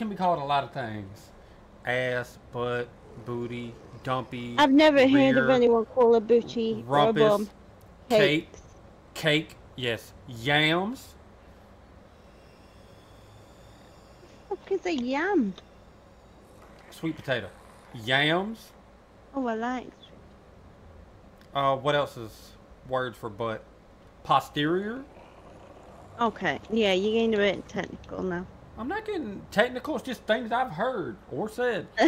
can be called a lot of things. Ass, butt, booty, dumpy. I've never heard of anyone call a booty or a bum. cake, cake, yes, yams. What is a yam? Sweet potato. Yams. Oh, I like. Uh, what else is words for butt? Posterior. Okay, yeah, you're getting a bit technical now. I'm not getting technical. It's just things I've heard or said.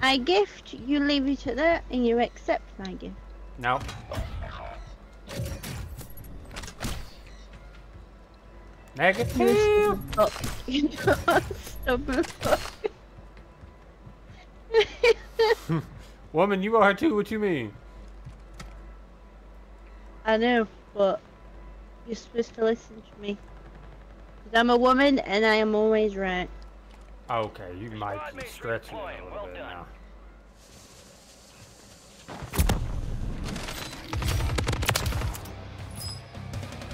I gift, you leave it at that, and you accept my gift. No. Negative. Oh, you stubborn fuck. Woman, you are too. What you mean? I know, but you're supposed to listen to me. 'Cause I'm a woman, and I am always right. Okay, you might squad be stretching it a little Well bit done. now.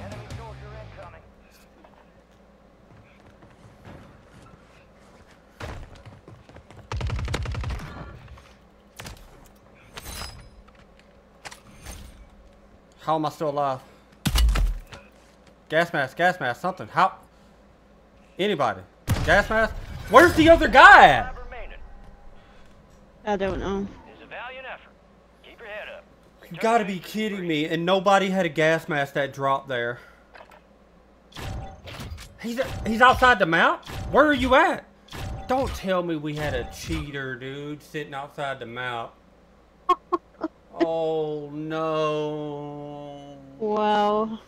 Enemy soldier incoming. How am I still alive? Gas mask, gas mask, something. How? Anybody? Gas mask? Where's the other guy at? I don't know. It's a valiant effort. Keep your head up. You Return gotta be kidding me. And nobody had a gas mask that dropped there. He's he's outside the mount? Where are you at? Don't tell me we had a cheater, dude, sitting outside the mount. oh no. Wow.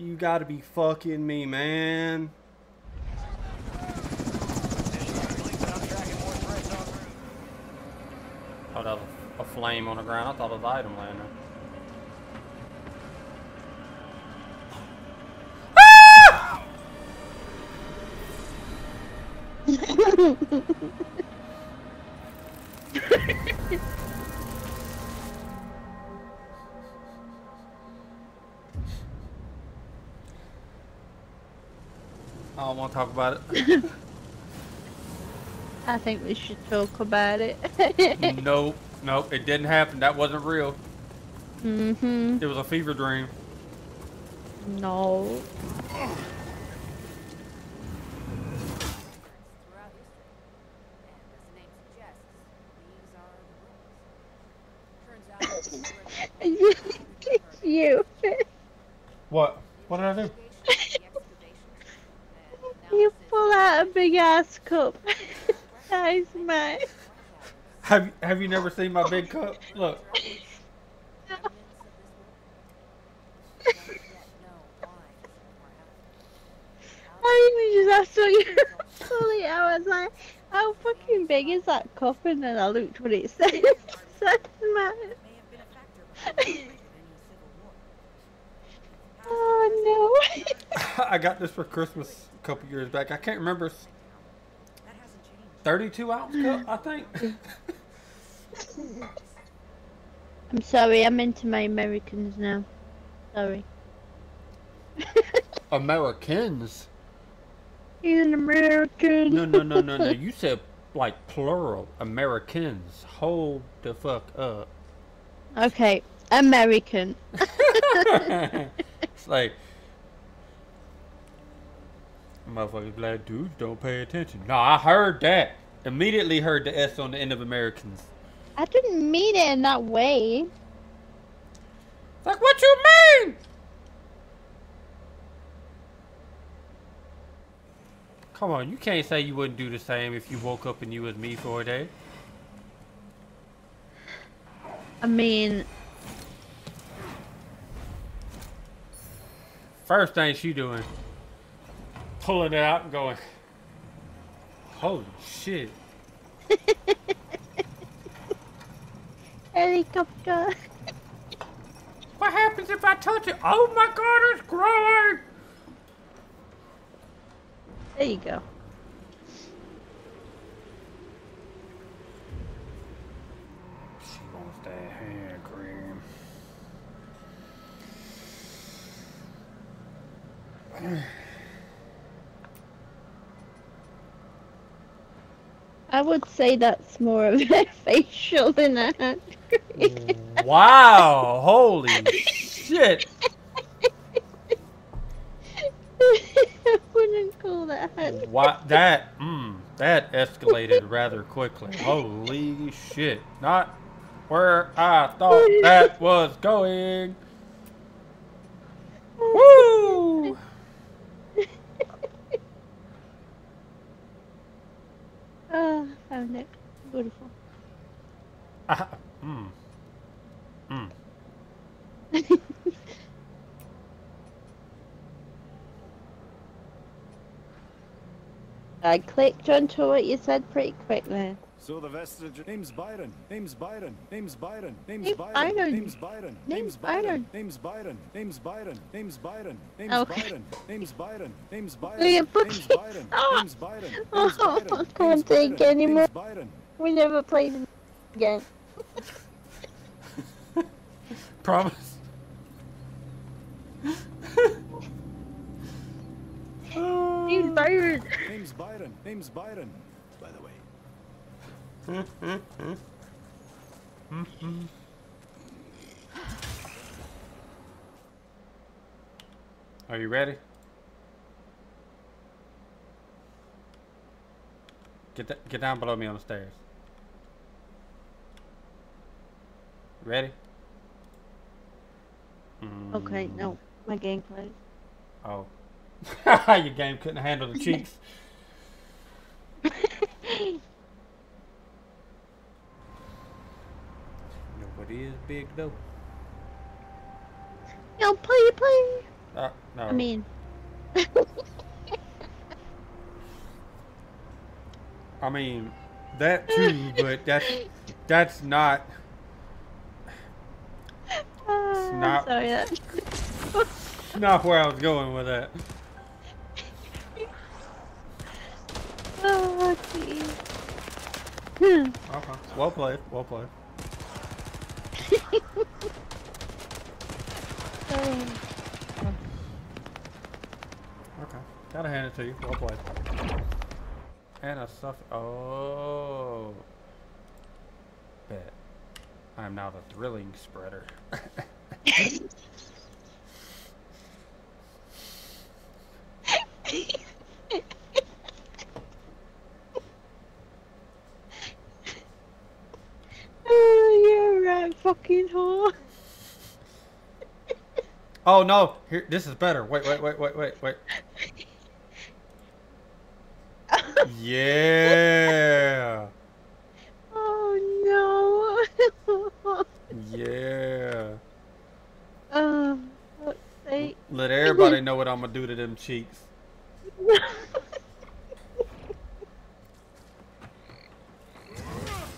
You gotta be fucking me, man. I'm tracking more threats en route. Oh, that was a flame on the ground. I thought it was an item laying there. I don't want to talk about it. I think we should talk about it. nope, nope, it didn't happen. That wasn't real. mm-hmm. It was a fever dream. No. throughout history. And as the name suggests, these are the rules. Turns out it's you. What? What did I do? You pull out a big ass cup. that is mine. Have Have you never seen my big cup? Look. I even just saw you. I was like, how fucking big is that cup? And then I looked what it said. it says mine. Oh no. I got this for Christmas a couple years back. I can't remember. S- 32 ounce cup, I think. I'm sorry, I'm into my Americans now. Sorry. Americans. He's an American. No, no, no, no, no. You said like plural. Americans. Hold the fuck up. Okay, American. it's like. Motherfuckers black dudes don't pay attention. No, I heard that. Immediately heard the S on the end of Americans. I didn't mean it in that way. Like, what you mean? Come on, you can't say you wouldn't do the same if you woke up and you was me for a day. I mean, First thing she doing, pulling it out and going, holy shit. helicopter. What happens if I touch it? Oh my god, it's growing! There you go. She wants that hand cream. I would say that's more of a facial than a hand. Wow! Holy shit! I wouldn't call that hand. What that? Mm, that escalated rather quickly. Holy shit! Not where I thought that was going. Woo! Oh, found it. Beautiful. Ah, mm. Mm. I clicked onto what you said pretty quickly. So the vestige. Name's Byron. Name's Byron. Name's Byron. Name's Name's Byron. Byron. Name's Byron. Name's Name's Byron. Byron. Name's Byron. Name's Byron. Name's Byron. Name's Okay. Byron. Name's Byron. Name's Byron. Will you Name's fucking Byron. stop? Name's Byron. Oh, Name's Byron. I Name's can't take Byron. anymore. Name's Byron. We never played it again. Promise. He's Byron. Name's Byron. Name's Byron. By the way. Are you ready? Get that, get down below me on the stairs. Ready? Okay, Mm, no. My game closed. Oh. Your game couldn't handle the cheeks. Nobody is big though. No, play, play. Uh, no. I mean, I mean, that too, but that's that's not. ah, not- sorry. That. Not where I was going with that. oh, geez. Hmm. Okay. Well played. Well played. Okay. Gotta hand it to you. Well played. And a stuff. Oh. Bet. I am now the thrilling spreader. Oh, you're right, fucking whore. oh no! Here, this is better. Wait, wait, wait, wait, wait, wait. Yeah. oh no. Yeah. Um, fuck's. Let everybody know what I'm gonna do to them cheeks.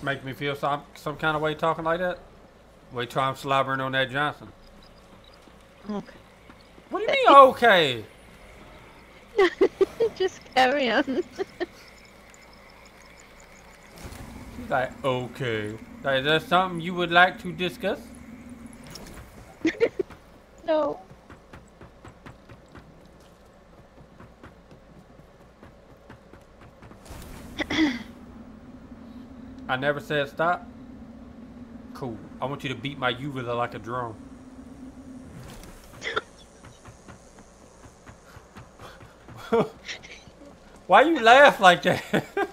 Make me feel some some kind of way talking like that. Wait till I'm slobbering on that Johnson. okay. What do you mean okay? Just carry on. She's like okay. Like, is there something you would like to discuss? no. I never said stop. Cool. I want you to beat my uvula like a drum. Why you laugh like that?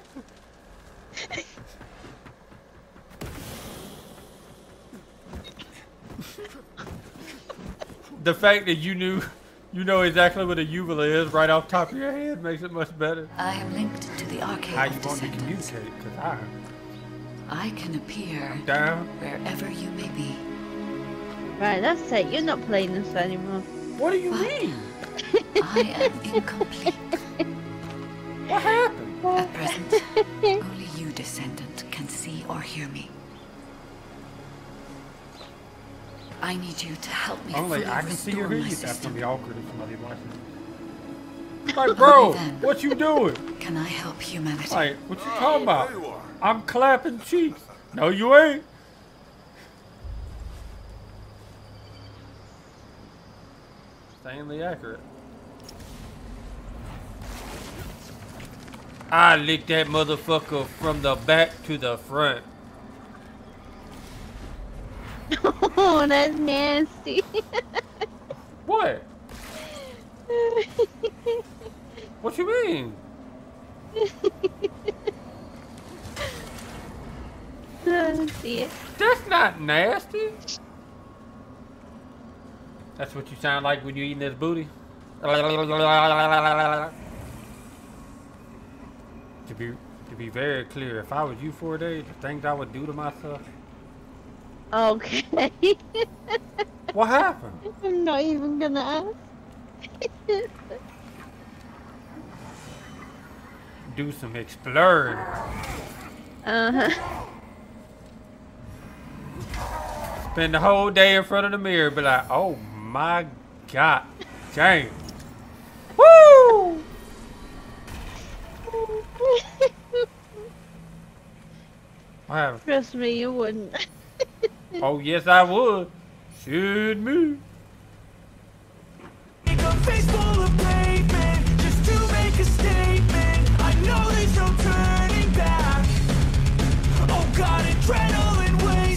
the fact that you knew, you know exactly what a uvula is right off the top of your head makes it much better. I am linked to the arcade How you want to communicate? Cause I, I can appear down. wherever you may be. Right, that's it. You're not playing this anymore. What do you What? mean? I am incomplete. What happened? At present, only you, descendant, can see or hear me. I need you to help me Only I can see or restore hear my you. That's gonna be awkward if somebody watching. Like, bro, what you doing? Can I help humanity? Like, what you talking about? I'm clapping cheeks. No, you ain't. Stanley accurate. I licked that motherfucker from the back to the front. Oh, that's nasty. What? What you mean? Dear. That's not nasty. That's what you sound like when you're eating this booty. To be to be very clear, if I was you for a day, the things I would do to myself. Okay. What happened? I'm not even gonna ask. Do some exploring. Uh-huh. Spend the whole day in front of the mirror, be like, oh my god, dang. Woo! Trust me, you wouldn't. Oh yes, I would. Should move.